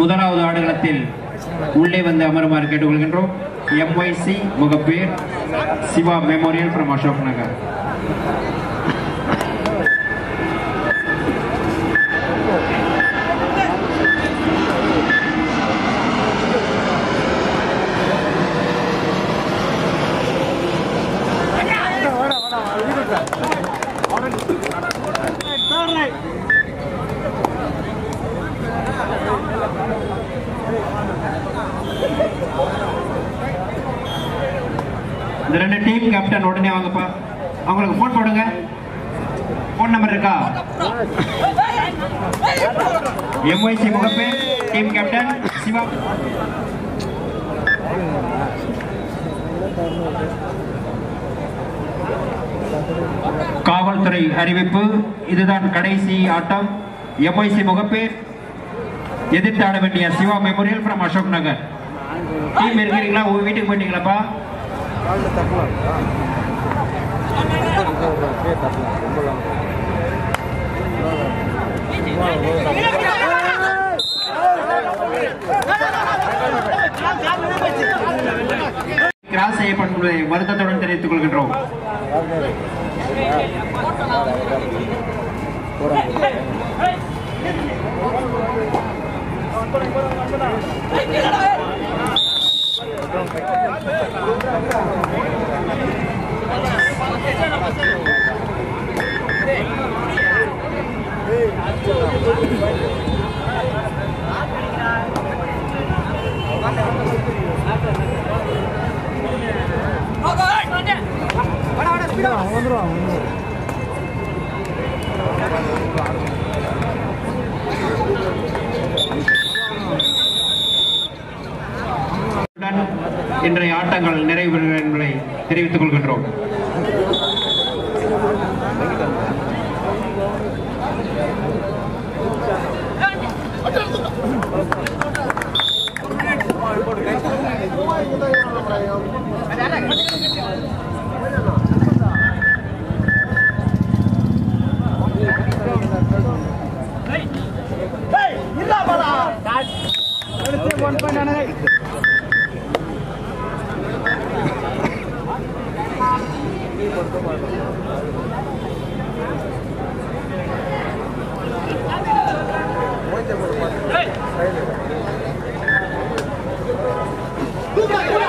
முதலாவது ஆடுகளத்தில் உள்ளே வந்து அமருமாறு கேட்டுக்கொள்கின்றோம். M Y C Mogappair Siva memorial from Ashok Nagar இந்த ரெண்டு டீம் கேப்டன் உடனே வாங்கப்பா. அவங்களுக்கு ஃபோன் போடுங்க. ஃபோன் நம்பர் இருக்கா? M Y C Mogappair team captain Siva. காவல்துறை அறிவிப்பு இதுதான் கடைசி ஆட்டம். எம்ஐசி முகப்பேர் எதிர்த்து ஆட வேண்டிய Siva memorial from Ashok Nagar. Team இருக்கிறீங்களா? உங்க வீட்டுக்கு போயிட்டீங்களாப்பா? கிராஸ் செய்யப்பட்டுள்ளதை வருத்தத்துடன் தெரிவித்துக் கொள்கின்றோம் உடன் இன்றைய ஆட்டங்கள் நிறைவேறுகிறது என்பதை தெரிவித்துக் கொள்கின்றோம். Who got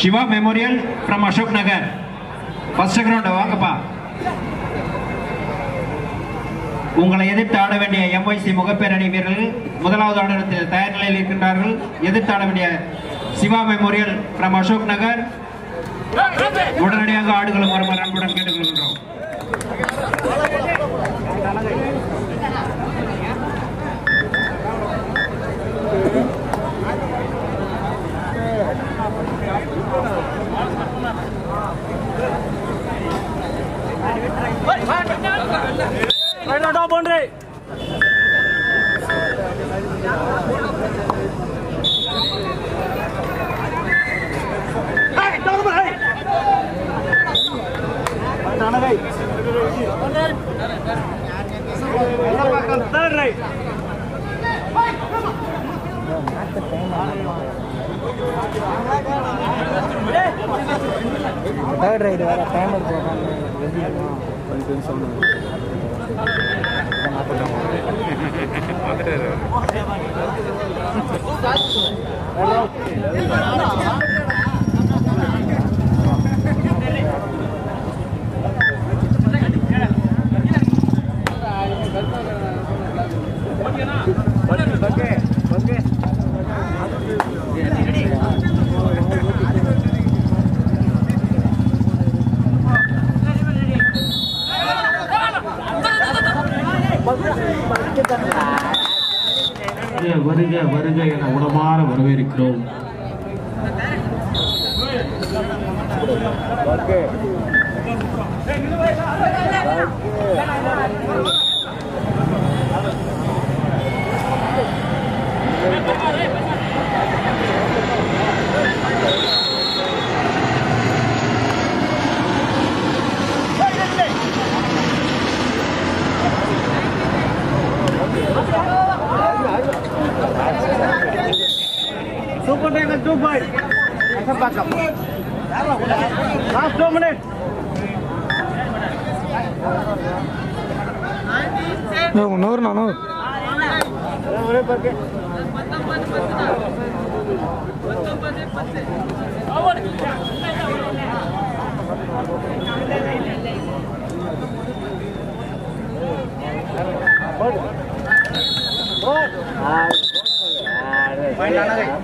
Siva memorial from Ashok Nagar. First ground வாங்கப்பா. உங்களை எதிர்த்து ஆட வேண்டிய எம்ஒய்சி முகப்பேரணி வீரர்கள் முதலாவது ஆடத்தில் தயார் நிலையில் இருக்கின்றார்கள். எதிர்த்து ஆட வேண்டிய சிவா மெமோரியல் ஃப்ரம் அசோக் நகர். உடனடியாக ஆடுகளும் வருமாறு அன்புடன் கேட்டுக்கொள்கின்றோம் தேர்ட் ரைடு வேற டைமர் போடுறாங்க கொஞ்சம் Hello. வருக வருக என உடமாற வரவேற்கிறோம் Thank. देंगे दो बार। अच्छा बात लास्ट हाँ, दो मिनट। नूर ना नूर। हाँ, Bye, Nana.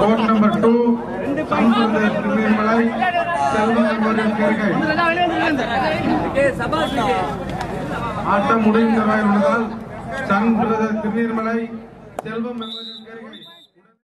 Court number two Sambandar Selvam memorial சேர்க்கை ஆட்டம் முடிந்தவராய் உள்ளதால் sun brother Thiruneermalai Selvam memorial சேர்க்கை